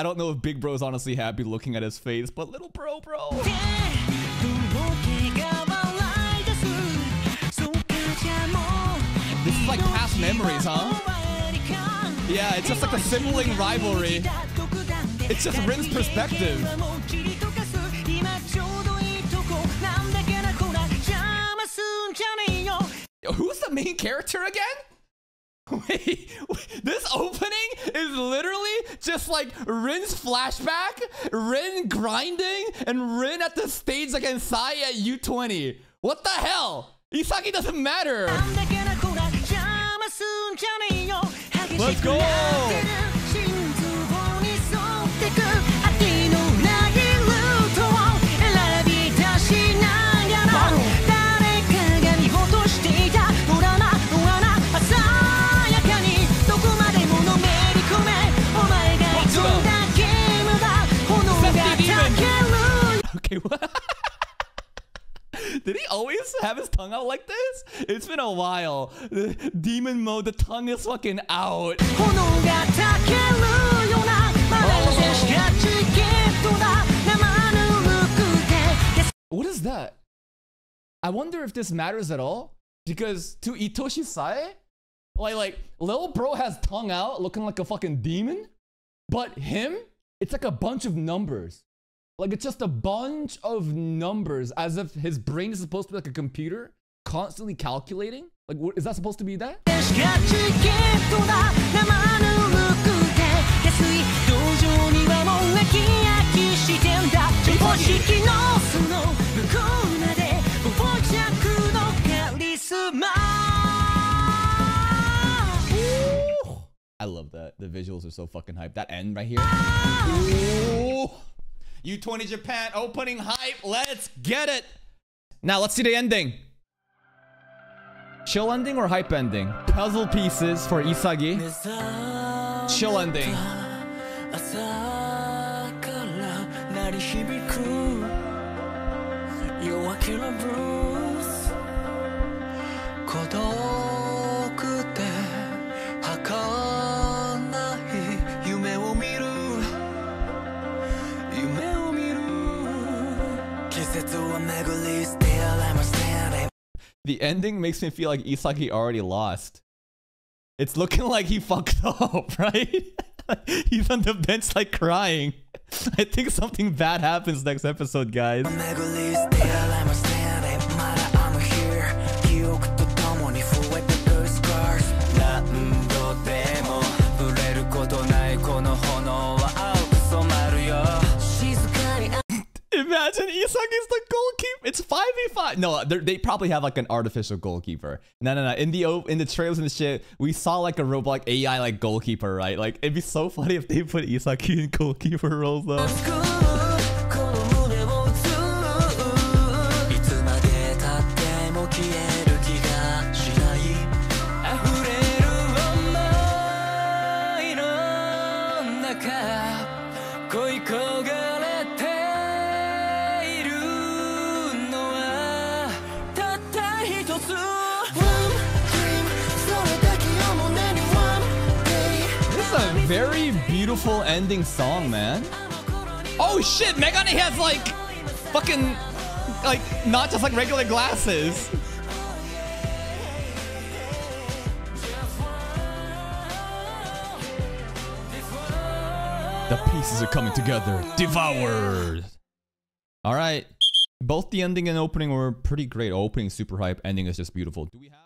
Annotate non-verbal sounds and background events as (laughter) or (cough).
I don't know if Big Bro's honestly happy looking at his face, but little bro, bro. This is like past memories, huh? Yeah, it's just like a sibling rivalry. It's just Rin's perspective. Who's the main character again? Wait, (laughs) this opening is literally just like Rin's flashback, Rin grinding, and Rin at the stage against Sae at U20. What the hell? Isagi doesn't matter. Let's go. Have his tongue out like this? It's been a while. Demon mode, the tongue is fucking out. Oh. What is that? I wonder if this matters at all. Because to Itoshi Sae, like, like, little Bro has tongue out looking like a fucking demon. But him, it's like a bunch of numbers. Like it's just a bunch of numbers as if his brain is supposed to be like a computer constantly calculating. Like is that supposed to be that? I love that. The visuals are so fucking hype. That end right here. Ooh. U20 Japan opening hype. Let's get it. Now let's see the ending. Chill ending or hype ending? Puzzle pieces for Isagi. Chill ending. The ending makes me feel like Isagi already lost. It's looking like he (laughs) fucked up, (laughs) right? (laughs) He's on the bench like crying. I think something bad happens next episode, guys. 5v5. No, uh, they're- probably have like an artificial goalkeeper. No, no, no. In the in the trailers and the shit, we saw like a robot AI like goalkeeper, right? Like it'd be so funny if they put Isagi in goalkeeper roles though. Very beautiful ending song, man. Oh shit, Megane has like fucking like not just like regular glasses. The pieces are coming together. Devoured. All right. Both the ending and opening were pretty great. Opening super hype. Ending is just beautiful. Do we have